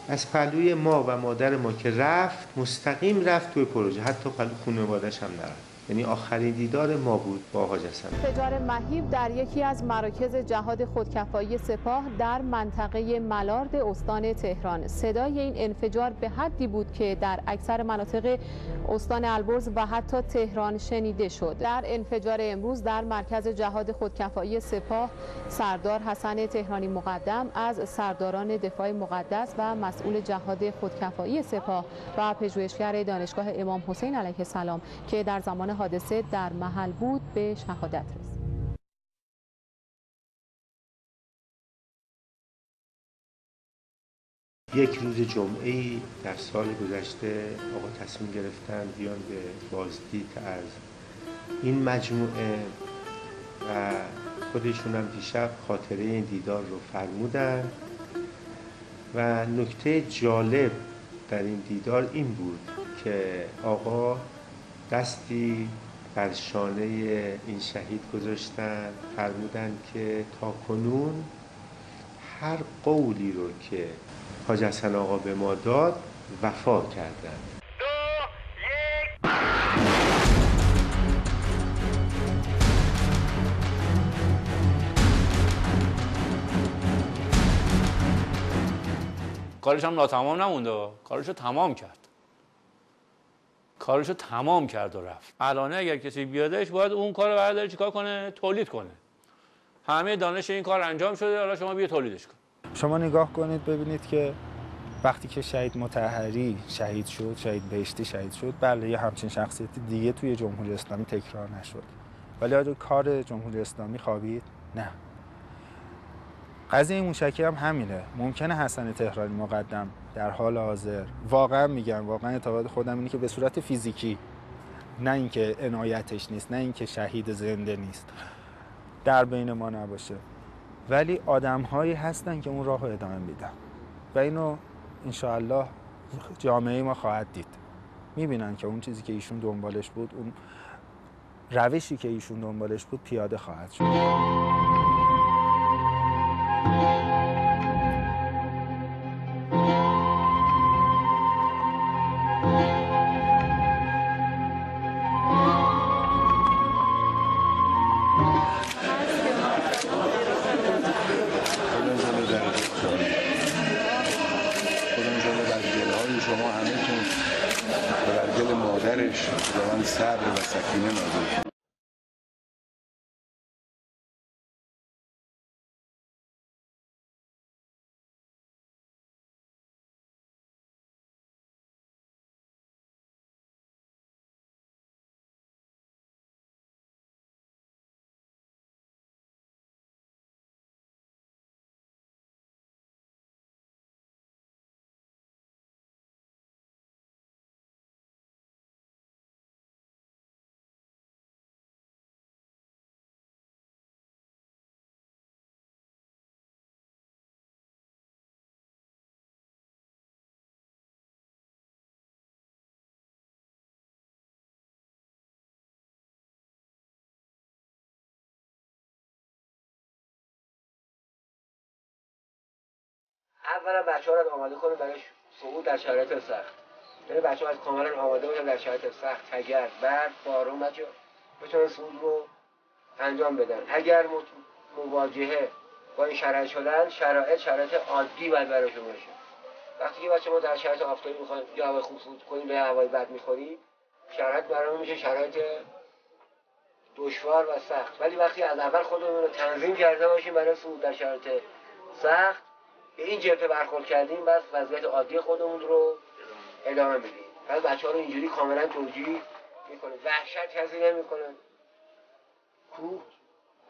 از پلوی ما و مادر ما که رفت مستقیم رفت توی پروژه. حتی پلو خانوادش هم نرفت. یعنی آخرین دیدار ما بود با حاج حسن انفجار مهیب در یکی از مراکز جهاد خودکفایی سپاه در منطقه ملارد استان تهران. صدای این انفجار به حدی بود که در اکثر مناطق استان البرز و حتی تهران شنیده شد. در انفجار امروز در مرکز جهاد خودکفایی سپاه سردار حسن تهرانی مقدم از سرداران دفاع مقدس و مسئول جهاد خودکفایی سپاه و پژوهشگر دانشگاه امام حسین علیه السلام که در زمان حادثه در محل بود به شهادت رسید. یک روز جمعه در سال گذشته آقا تصمیم گرفتن بیان به بازدید از این مجموعه و خودشون هم دیشب خاطره این دیدار رو فرمودن و نکته جالب در این دیدار این بود که آقا دستی بر شانه این شهید گذاشتن فرمودند که تا کنون هر قولی رو که حاج حسن آقا به ما داد وفا کردند کارش هم ناتمام نمونده. کارش رو تمام کرد. کارش رو تمام کرد و رفت. الان اگر کسی بیادش باید اون کار رو برداره چیکار کنه؟ تولید کنه. همه دانش این کار انجام شده حالا شما بیا تولیدش کن. شما نگاه کنید ببینید که وقتی که شهید متحری شهید شد شهید بهشتی شهید شد بله یه همچین شخصیت دیگه توی جمهوری اسلامی تکرار نشد. ولی آیا کار جمهوری اسلامی خوابید؟ نه. قضیه موشکی هم همینه. ممکنه حسن تهرانی مقدم در حال حاضر. واقعا میگم واقعا اعتقاد خودم اینه که به صورت فیزیکی نه اینکه عنایتش نیست نه اینکه شهید زنده نیست. در بین ما نباشه. ولی آدم هایی هستن که اون راه رو ادامه میدن. و اینو انشاءالله جامعه ما خواهد دید. می‌بینن که اون چیزی که ایشون دنبالش بود اون روشی که ایشون دنبالش بود پیاده خواهد شد. اولا بچه ها رو آماده کنه برای صعود در شرایط سخت. یعنی بچه ها از کاملا آماده باشن در شرایط سخت. تگرد برد بارون بچه بتونن صعود رو انجام بدن. اگر مواجهه با این شرایط شدن شرایط شرایط عادی باید براشون باشه. وقتی که بچه ما در شرایط آفتابی می‌خوایم یا هوای خوب صعود کنیم به هوای بد می‌خوریم شرایط برامون میشه شرایط دشوار و سخت. ولی وقتی از اول خودمون رو تنظیم کرده باشیم برای صعود در شرایط سخت به این جبهه برخورد کردیم بس وضعیت عادی خودمون رو ادامه میدیم. بعد بچه ها رو اینجوری کاملا توجیه می‌کنه. وحشت کسی نمی‌کنه. کوه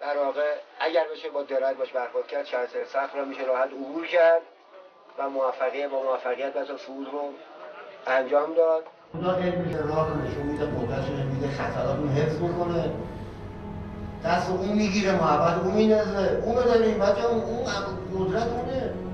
در واقع اگر بشه با درایت باش برخورد کرد شرط سخت رو میشه راحت عبور کرد و موفقیت با موفقیت بچه صعود رو انجام داد. خدا علمش راه رو نشون میده قدرتش میده خطرات رو حفظ می‌کنه دست اون می‌گیره محبت اون مینزه اون رو داریم بچه اون قدرت اونه.